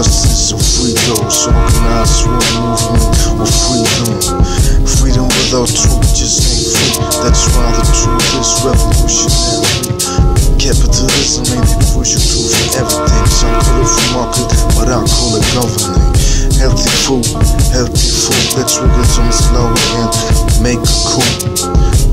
justice and free those organized through a movement of freedom. Freedom without truth just ain't free. That's why the truth is revolutionary. Capitalism ain't the crucial tool for everything. Some call it free market, but I call it governing. Healthy food, healthy food. Let's work it on slow and make a coup.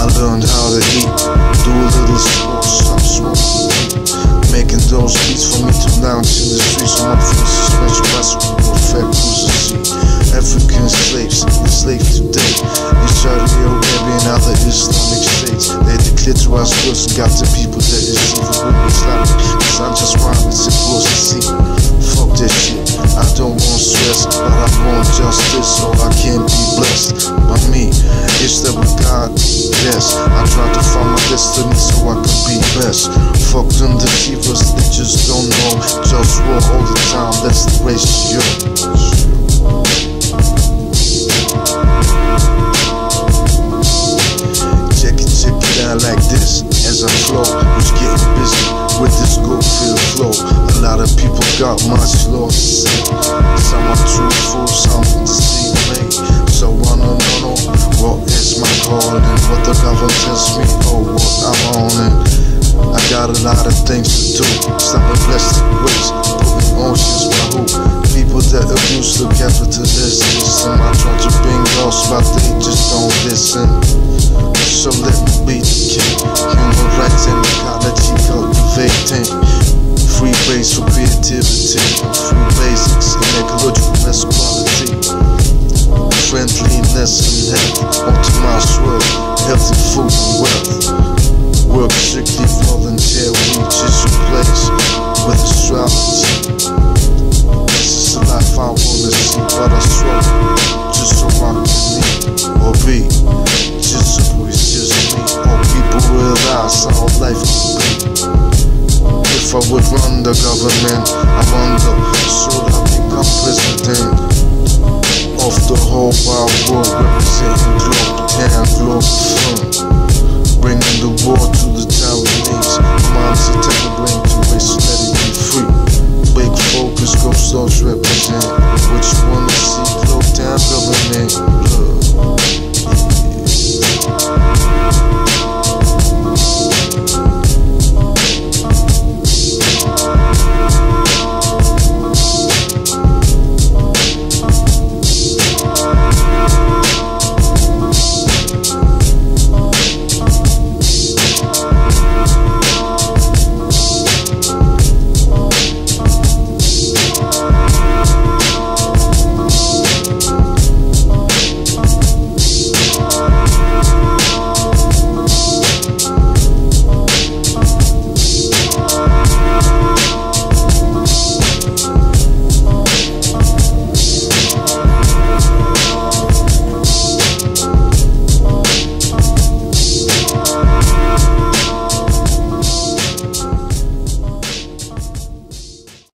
I learned how to eat, do a little sports, stop smoking Making those beats for me to lounge in the streets on my feet, suspension bicycle, perfect cruiser seat. African slaves, enslaved today. In Saudi Arabia and other Islamic states, they declare to us girls and got the people that is evil with Islamic. Cause I'm just rhyming, supposed to see. Fuck that shit. I don't want stress, but I want justice, so deceivers, they just don't know. Just war all the time, that's the ratio. Check it, check it out like this as I flow. Who's getting busy with this good feel flow? A lot of people got much say. Some are truthful, some deceive me. So I don't know what is my calling, what the government tells me, or what I'm on. And I got a lot of things to do. Stop and bless the ways, putting oceans my hoop. People that abuse the capitalist system. I try to bring lost, but they just don't listen. So let me be the king. Human rights and ecology cultivating. Free base for creativity. Free basics and ecological best quality. Friendliness and health. Optimized world. Healthy food and wealth. Work strictly be. Just it's just me, or people realize how life can be. If I would run the government, I wonder should I become president of the whole wide world, representing globe, town, globe, firm. Bringing the war to the Taiwanese. Minds are taking to waste, let it be free. Big focus, ghost those represent. What you wanna see, globe down government.